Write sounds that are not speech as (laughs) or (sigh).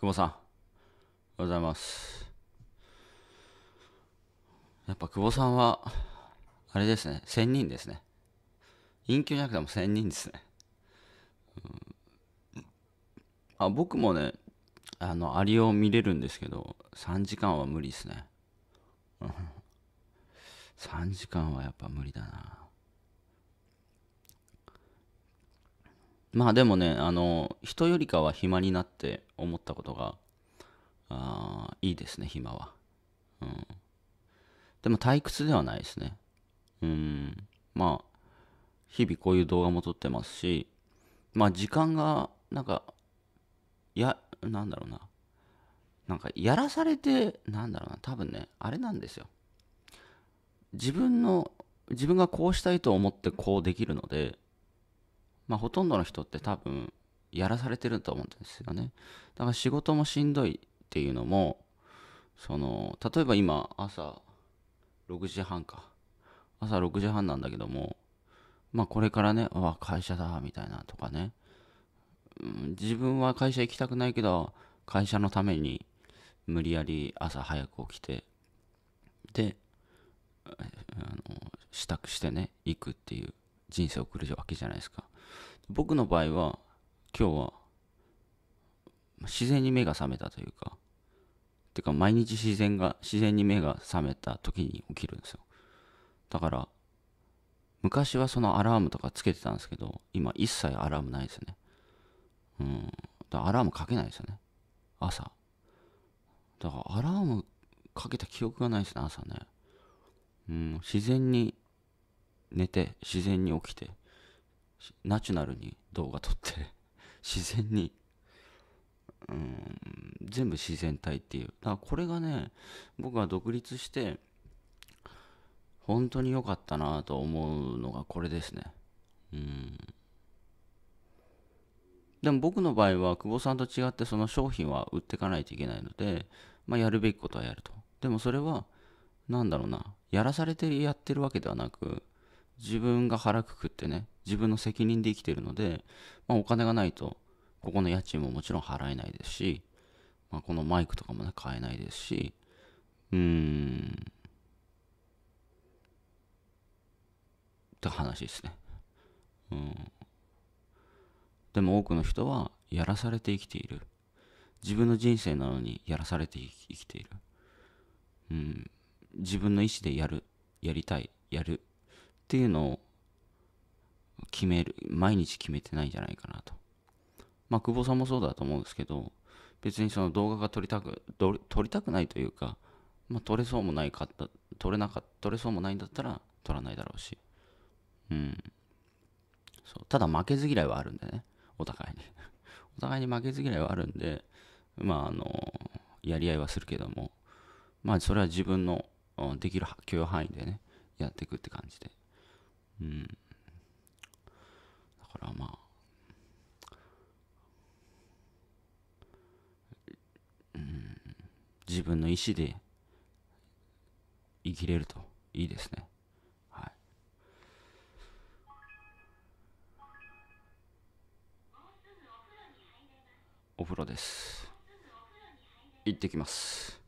久保さん、おはようございます。やっぱ久保さんは、あれですね、仙人ですね。陰キャじゃなくても仙人ですね。うんあ、僕もね、あの、アリを見れるんですけど、3時間は無理ですね。3時間はやっぱ無理だな。まあでもね、あの、人よりかは暇になって思ったことが、あーいいですね、暇は。うん。でも退屈ではないですね。うん。まあ、日々こういう動画も撮ってますし、まあ時間が、なんか、や、なんだろうな。なんか、やらされて、なんだろうな、多分ね、あれなんですよ。自分の、自分がこうしたいと思ってこうできるので、まあ、ほとんどの人って多分やらされてると思うんですよね。だから仕事もしんどいっていうのも、その、例えば今朝6時半か。朝6時半なんだけども、まあこれからね、わ、会社だ、みたいなとかね。うん自分は会社行きたくないけど、会社のために無理やり朝早く起きて、で、あの支度してね、行くっていう人生を送るわけじゃないですか。僕の場合は今日は自然に目が覚めたというかてか毎日自然が自然に目が覚めた時に起きるんですよ。だから昔はそのアラームとかつけてたんですけど今一切アラームないですね。うん。だからアラームかけないですよね。朝。だからアラームかけた記憶がないですね朝ね。うん。自然に寝て自然に起きてナチュラルに動画撮って (laughs) 自然にうん全部自然体っていう。だからこれがね僕が独立して本当に良かったなと思うのがこれですね。うん。でも僕の場合は久保さんと違ってその商品は売っていかないといけないので、まあ、やるべきことはやると。でもそれはなんだろうな。やらされてやってるわけではなく自分が腹くくってね自分の責任で生きてるので、まあ、お金がないとここの家賃ももちろん払えないですし、まあ、このマイクとかもね買えないですしうーん。って話ですね。うん。でも多くの人はやらされて生きている。自分の人生なのにやらされて生きている。うん。自分の意思でやるやりたいやるっていうのを決める毎日決めてないんじゃないかなと。まあ久保さんもそうだと思うんですけど別にその動画が撮りたく撮りたくないというか、まあ、撮れそうもないかった撮れなかった撮れそうもないんだったら撮らないだろうし。うん。そう。ただ負けず嫌いはあるんでね。お互いに。(laughs) お互いに負けず嫌いはあるんでまああのやり合いはするけどもまあそれは自分のできる許容範囲でねやっていくって感じで。うん。だからまあうん。自分の意思で生きれるといいですね。はい。お風呂です。行ってきます。